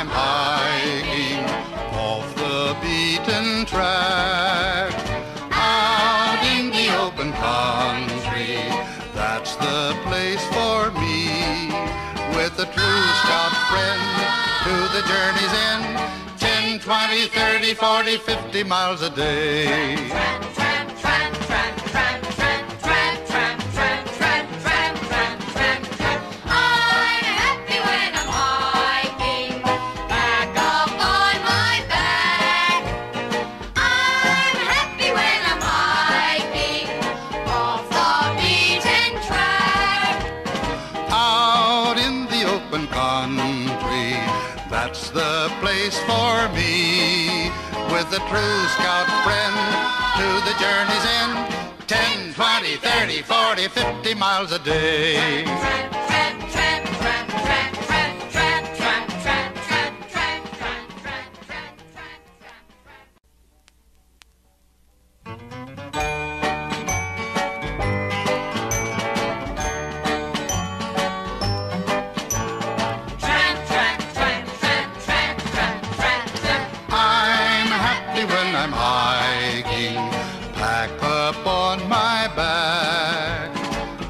I'm hiking off the beaten track. Out in the open country, that's the place for me. With a true scout friend to the journey's end. 10, 20, 30, 40, 50 miles a day. Country. That's the place for me. With a true scout friend to the journey's end. 10, 20, 30, 40, 50 miles a day. Back.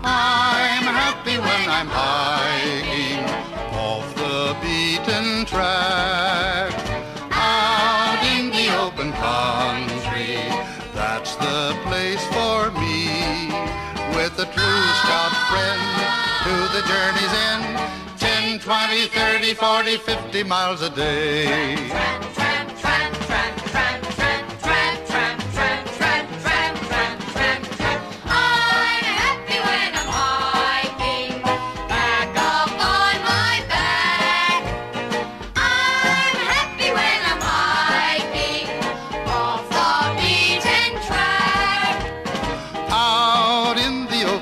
I'm happy when I'm hiking off the beaten track. Out in the open country, that's the place for me. With a true scout friend to the journey's end. 10, 20, 30, 40, 50 miles a day.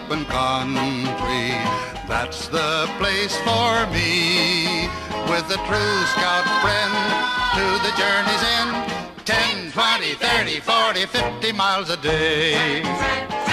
Open country. That's the place for me. With a true scout friend to the journey's end. 10, 20, 30, 40, 50 miles a day.